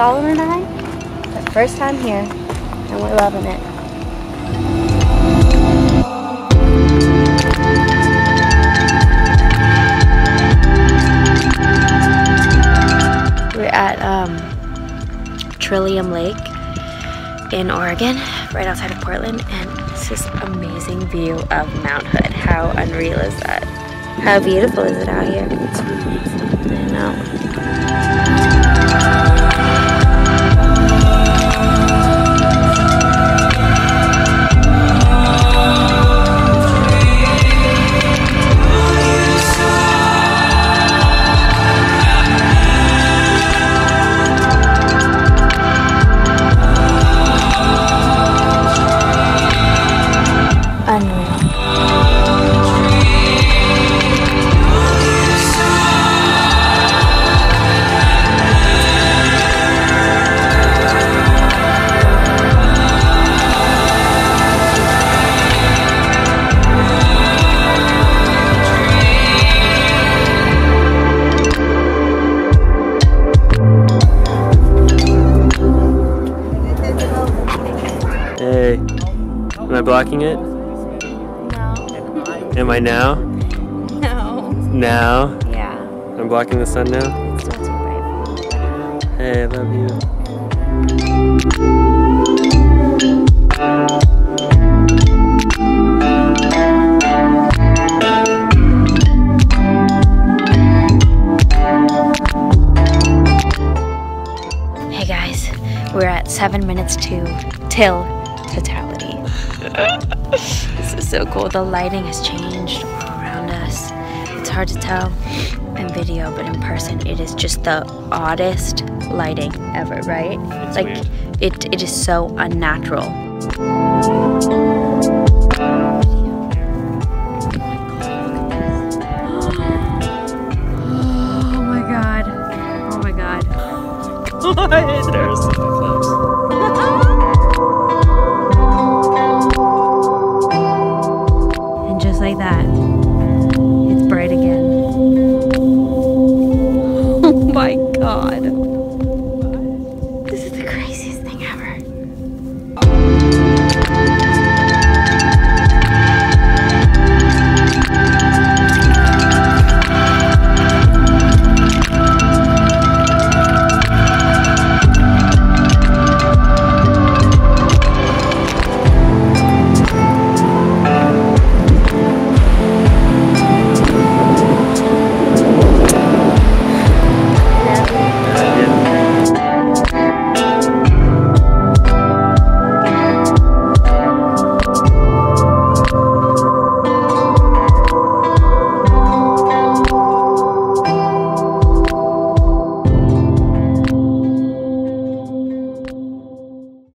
Solomon and I, the first time here, and we're loving it. We're at um, Trillium Lake in Oregon, right outside of Portland, and it's this amazing view of Mount Hood. How unreal is that? How beautiful is it out here? I blocking it? No. Am I now? No. Now? Yeah. I'm blocking the sun now? It's not too bright. Hey, I love you. Hey guys, we're at seven minutes to till totality. this is so cool. The lighting has changed all around us. It's hard to tell in video, but in person, it is just the oddest lighting ever, right? It's like weird. it, it is so unnatural. Oh my god. Oh my god. There's God.